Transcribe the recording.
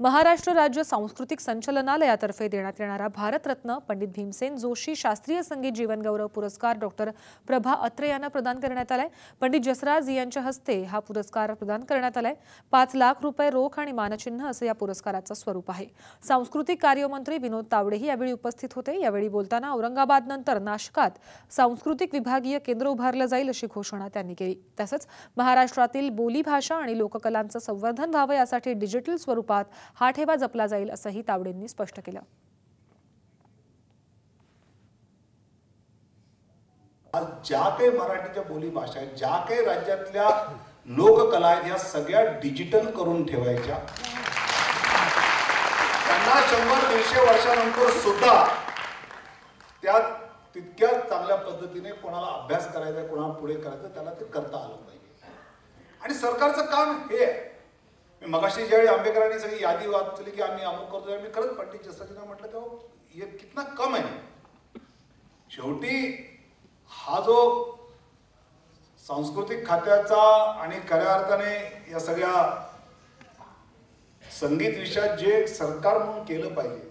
महाराष्ट्र राज्य सांस्कृतिक संचलनालयातर्फे देण्यात येणारा भारतरत्न पंडित भीमसेन जोशी शास्त्रीय संगीत जीवनगौरव पुरस्कार डॉक्टर प्रभा अत्रे यांना प्रदान करण्यात आलाय. पंडित जसराज यांच्या हस्ते हा पुरस्कार प्रदान करण्यात आलाय. पाच लाख रुपये रोख आणि मानचिन्ह असं या पुरस्काराचं स्वरूप आहे. सांस्कृतिक कार्यमंत्री विनोद तावडेही यावेळी उपस्थित होते. यावेळी बोलताना औरंगाबाद नंतर नाशकात सांस्कृतिक विभागीय केंद्र उभारलं जाईल अशी घोषणा त्यांनी केली. तसंच महाराष्ट्रातील बोलीभाषा आणि लोककलांचं संवर्धन व्हावं यासाठी डिजिटल स्वरूपात हा ठेवा जपला जाईल असंही तावडेंनी स्पष्ट केलं. आज ज्या काही मराठीच्या बोली भाषा आहेत ज्या काही राज्यातल्या लोककला आहेत ह्या सगळ्या डिजिटल करून ठेवायच्या. त्यांना शंभर दीडशे वर्षानंतर सुद्धा त्या तितक्या चांगल्या पद्धतीने कोणाला अभ्यास करायचा कोणाला पुढे करायचं त्याला ते करता आलं पाहिजे. आणि सरकारचं काम हे आहे. मगाशी ज्यावेळी आंबेडकरांनी सगळी यादी वाचली की आम्ही अमुक करतोय मी खरंच पंडित जसजींना म्हटलं तो हे कितना कम आहे. शेवटी हा जो सांस्कृतिक खात्याचा आणि खऱ्या अर्थाने या सगळ्या संगीत विषयात जे सरकार म्हणून केलं पाहिजे